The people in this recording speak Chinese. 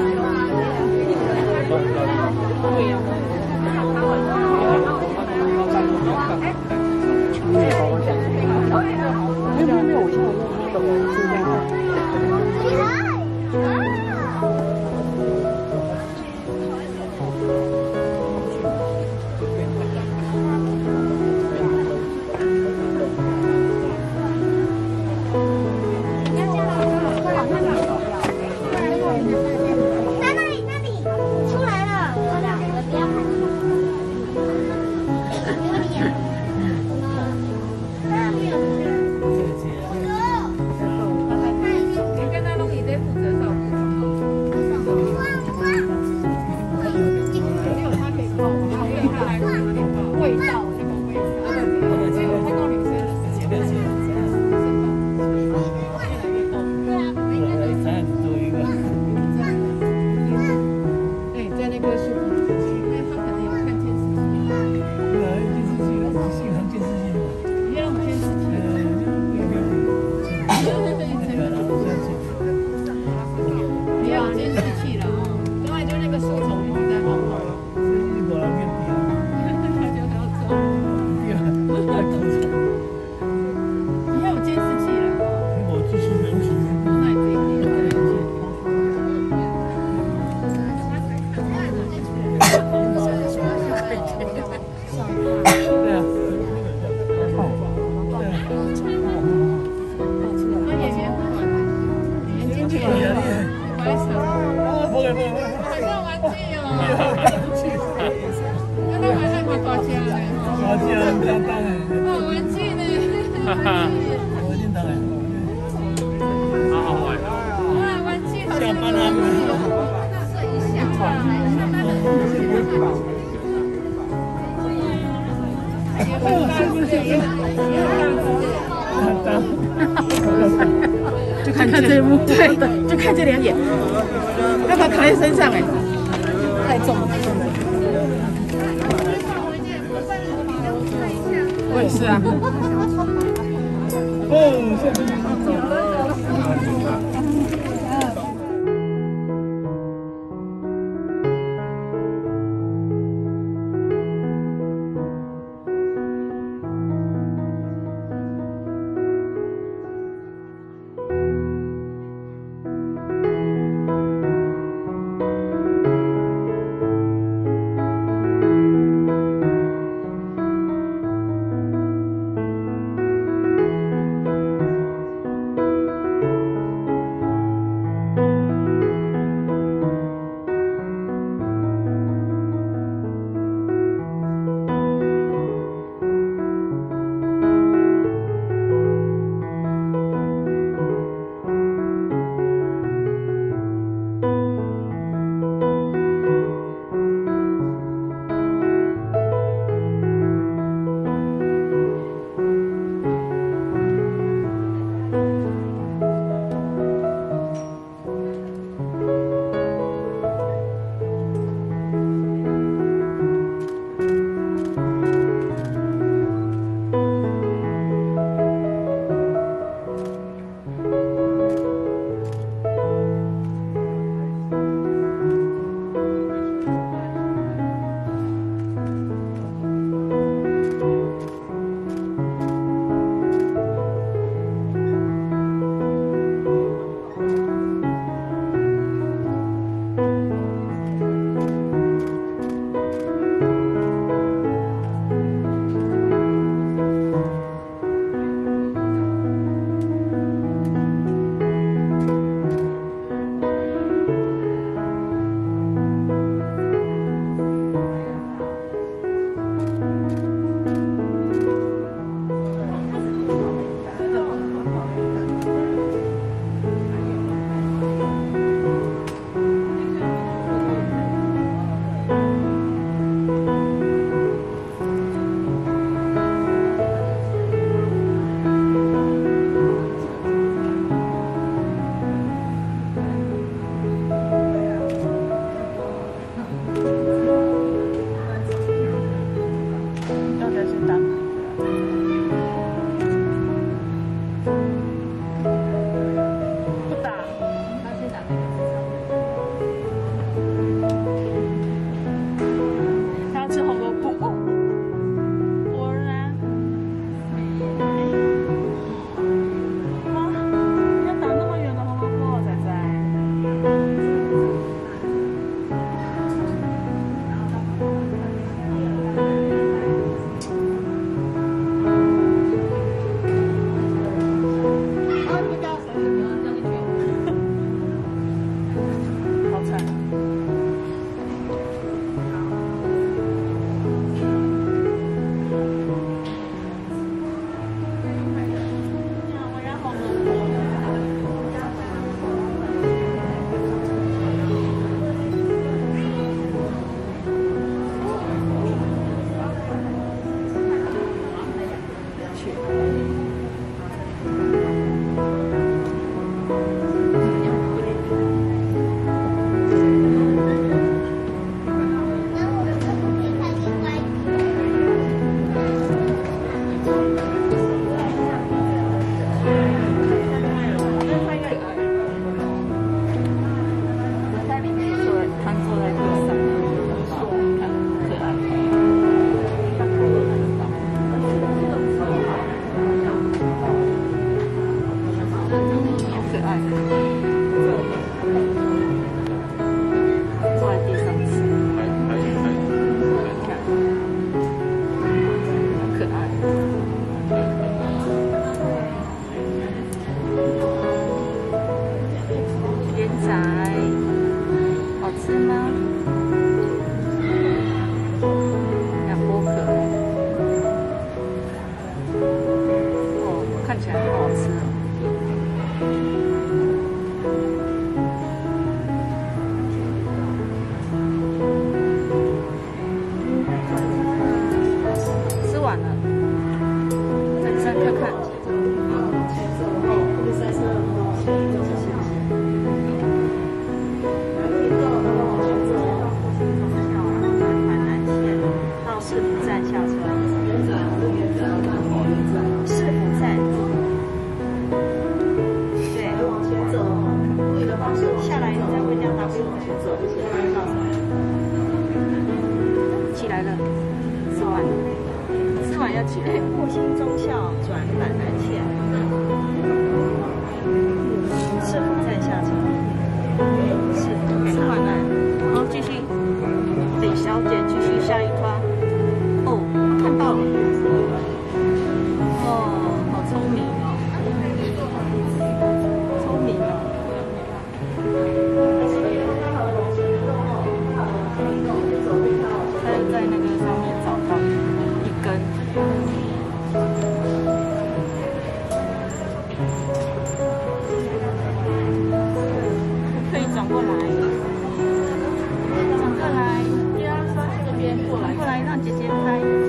สวัสดีค่ะ 看这一幕，对，就看这两眼，要把它扛在身上哎，太重了。我也是啊。过来，转过来，对，这边过来，过来让姐姐拍。